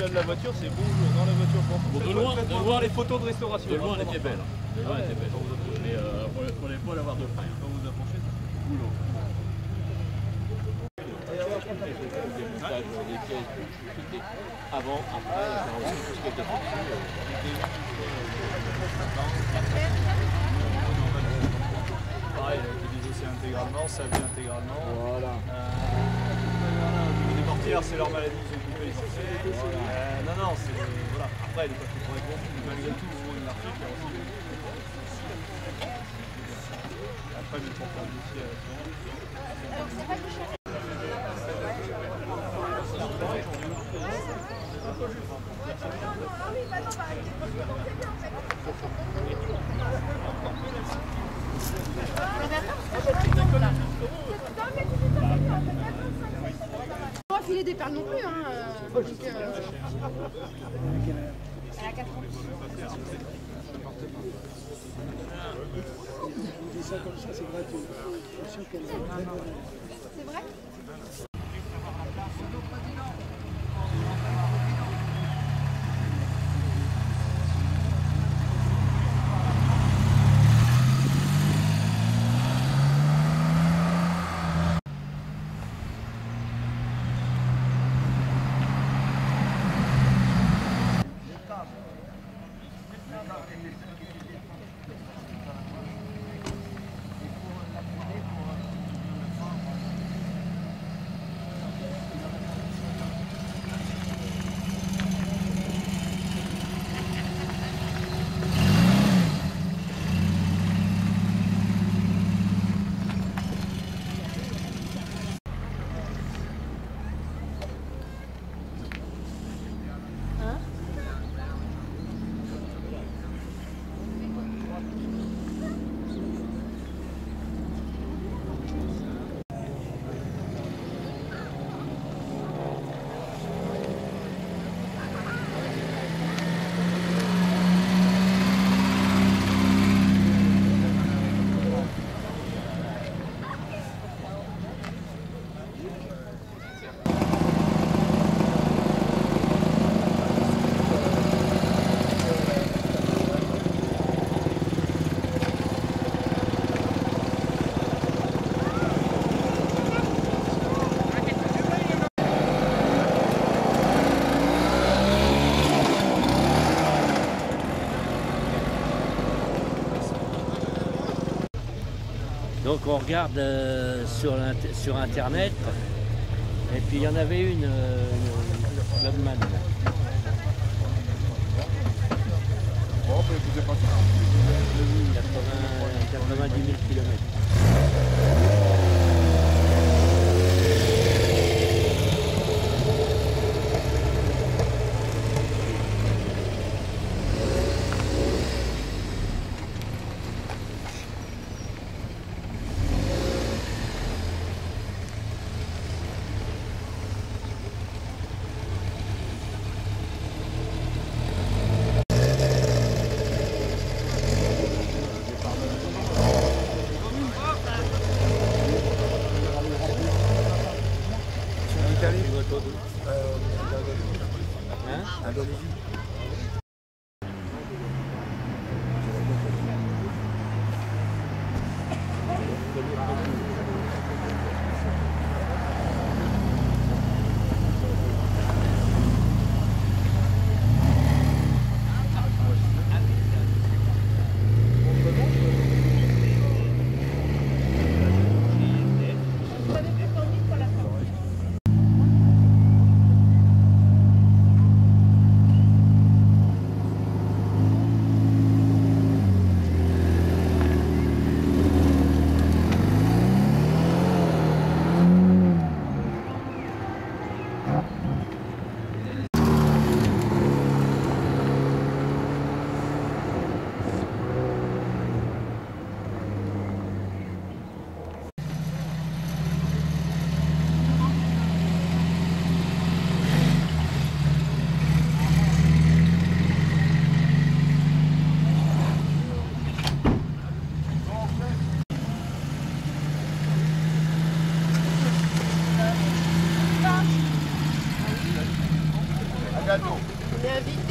au-delà de la voiture, c'est bonjour dans la voiture. Bon, de loin, de voir loin. les photos de restauration. De loin, elle hein, était belle. De loin, elle était belle. Mais euh, faut, faut, faut l'avoir de près. hein. Quand vous approchez, c'est boulot. Avant, après, tout ce qui était Pareil, aussi intégralement, ça vit intégralement. Voilà. Euh, c'est leur maladie, ils ont les. Euh, non, non, c'est. Voilà. Après, elle est pas tout pour répondre, mais malgré tout, au moment de l'article, il y a aussi. Après, mais pour le dossier à la fin. On va filer des perles non plus. Hein. euh, donc, euh, Elle a 4 ans. C'est vrai Donc on regarde euh, sur, sur internet et puis il y en avait une, euh, une Clubman. là. 80 90 000 kilomètres. Vous On est habitués.